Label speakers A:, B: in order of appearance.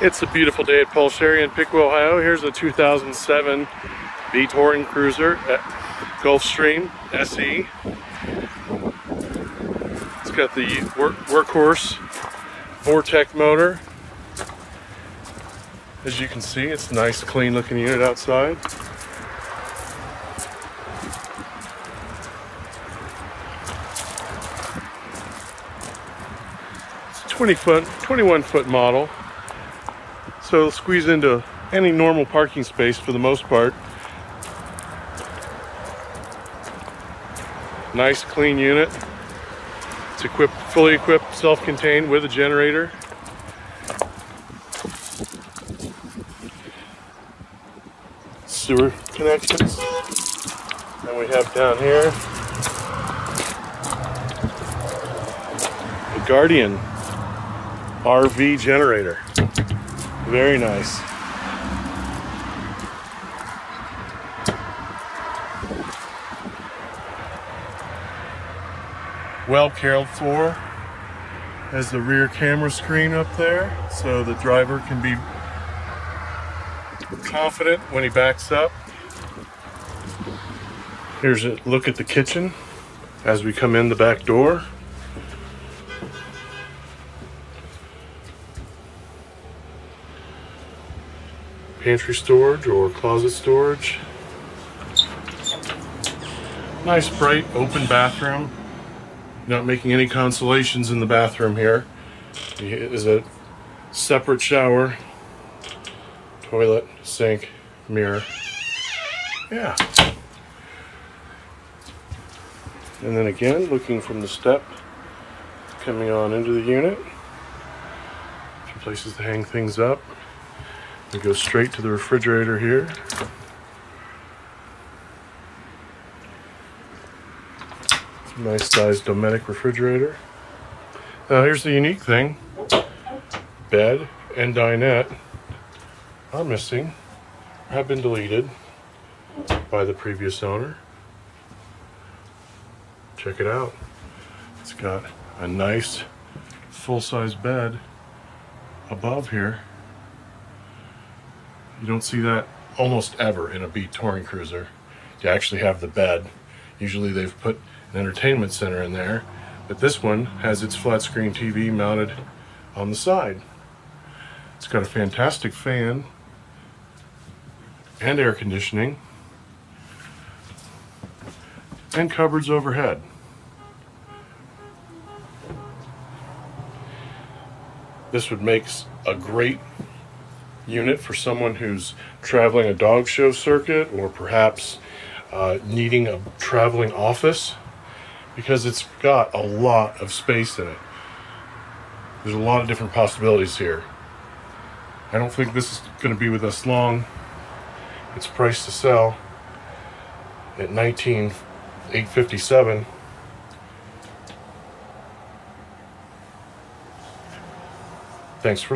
A: It's a beautiful day at Paul Sherry in Piqua, Ohio. Here's a 2007 B Touring Cruiser at Gulf Stream SE. It's got the work workhorse Vortec motor. As you can see, it's a nice, clean looking unit outside. It's a 20 foot, 21 foot model. So squeeze into any normal parking space for the most part. Nice clean unit. It's equipped, fully equipped, self-contained with a generator. Sewer connections. And we have down here the Guardian RV generator. Very nice. Well cared for. Has the rear camera screen up there so the driver can be confident when he backs up. Here's a look at the kitchen as we come in the back door. Pantry storage or closet storage. Nice bright open bathroom. Not making any consolations in the bathroom here. Is a separate shower, toilet, sink, mirror. Yeah. And then again, looking from the step, coming on into the unit. Few places to hang things up. Go straight to the refrigerator here. Nice sized Dometic refrigerator. Now here's the unique thing. Bed and dinette are missing, have been deleted by the previous owner. Check it out. It's got a nice full-size bed above here. You don't see that almost ever in a B touring cruiser. You actually have the bed. Usually they've put an entertainment center in there, but this one has its flat screen TV mounted on the side. It's got a fantastic fan and air conditioning and cupboards overhead. This would make a great unit for someone who's traveling a dog show circuit or perhaps uh, needing a traveling office because it's got a lot of space in it. There's a lot of different possibilities here. I don't think this is going to be with us long. It's priced to sell at 19,857. Thanks for